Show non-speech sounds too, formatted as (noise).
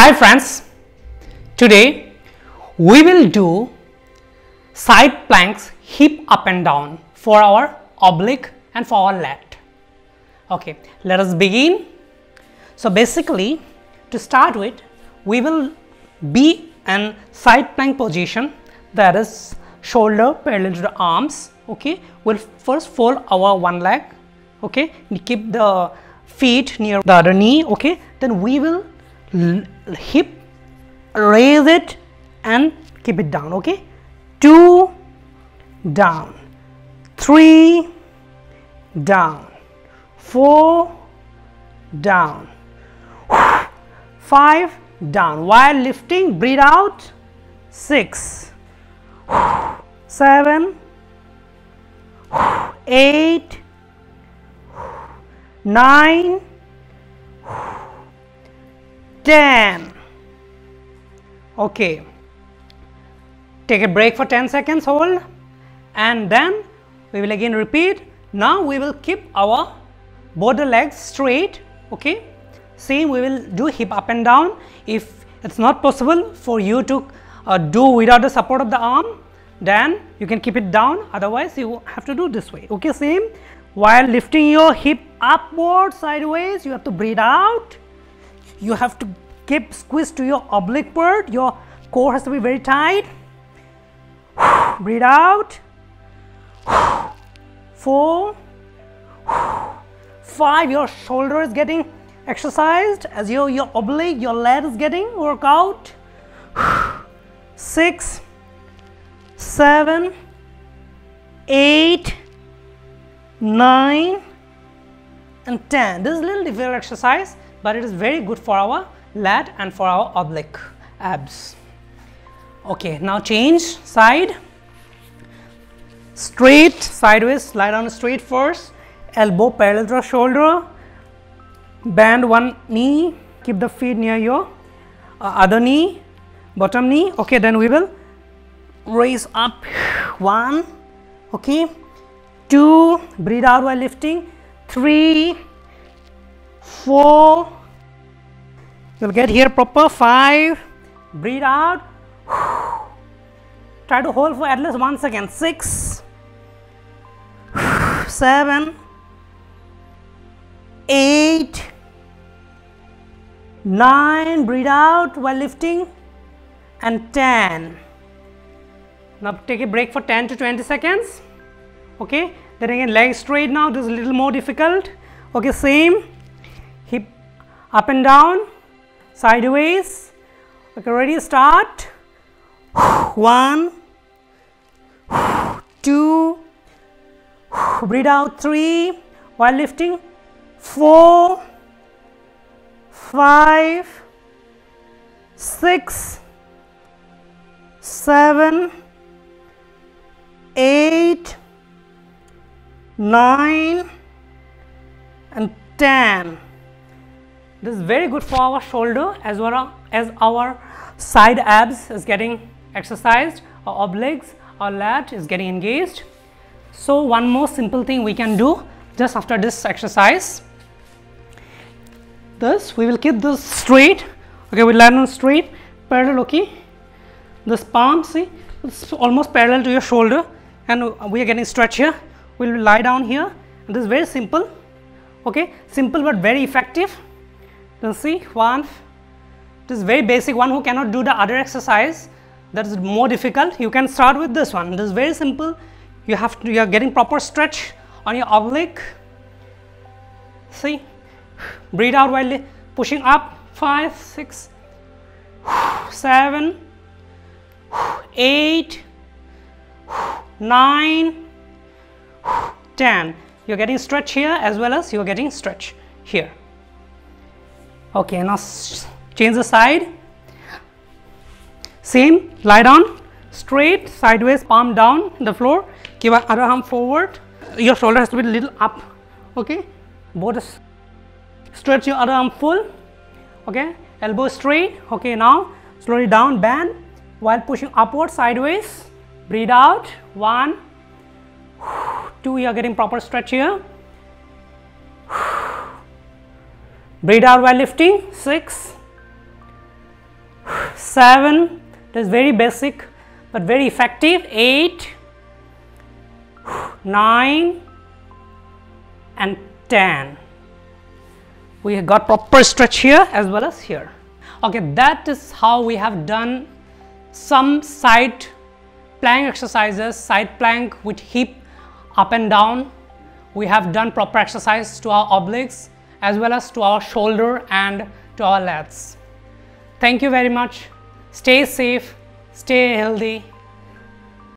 Hi friends, today we will do side planks hip up and down for our oblique and for our lat. Okay, let us begin. So basically to start with we will be in side plank position that is shoulder parallel to the arms okay we'll first fold our one leg okay keep the feet near the other knee okay then we will hip raise it and keep it down okay? Two down. Three down. Four down. Five down. While lifting breathe out. Six seven eight nine 10 okay. Take a break for 10 seconds hold. And then we will again repeat. Now we will keep our border legs straight okay? Same we will do hip up and down. If it's not possible for you to uh, do without the support of the arm then you can keep it down. Otherwise you have to do this way okay? Same. While lifting your hip upward sideways you have to breathe out you have to keep squeeze to your oblique part. Your core has to be very tight. (sighs) Breathe out. (sighs) Four. (sighs) Five your shoulder is getting exercised. As your your oblique your leg is getting workout six. Seven. Eight. Nine. And 10 this is a little difficult exercise but it is very good for our lat and for our oblique abs. Okay, now change side. Straight, sideways, lie down straight first. Elbow parallel to shoulder. Bend one knee. Keep the feet near your uh, other knee, bottom knee. Okay, then we will raise up. One. Okay. Two. Breathe out while lifting. Three. Four. You'll get here proper. Five. Breathe out. Try to hold for at least one second. Six. Seven. Eight. Nine. Breathe out while lifting. And 10 now take a break for 10 to 20 seconds. Okay? Then again leg straight now. This is a little more difficult. Okay same up and down sideways. Okay, ready, start. One, two, breathe out, three, while lifting, four, five, six, seven, eight, nine, and 10. This is very good for our shoulder as well as our side abs is getting exercised, our obliques, our lat is getting engaged. So one more simple thing we can do just after this exercise. This we will keep this straight. Okay, we land on straight, parallel. Okay, this palm see it's almost parallel to your shoulder, and we are getting stretch here. We will lie down here. And this is very simple. Okay, simple but very effective you see one this is very basic one who cannot do the other exercise that is more difficult. You can start with this one. This is very simple. You have to you are getting proper stretch on your oblique. See? Breathe out while pushing up five six seven eight nine ten. You're getting stretch here as well as you're getting stretch here okay now change the side. Same lie down. Straight sideways palm down the floor. Keep your other arm forward. Your shoulder has to be a little up okay? Both stretch your other arm full okay? Elbow straight okay now slowly down bend. While pushing upward sideways. Breathe out. One. Two you are getting proper stretch here Breathe out while lifting. Six, seven. It is very basic but very effective. Eight, nine, and ten. We have got proper stretch here as well as here. Okay, that is how we have done some side plank exercises, side plank with hip up and down. We have done proper exercise to our obliques as well as to our shoulder and to our lats. Thank you very much. Stay safe, stay healthy.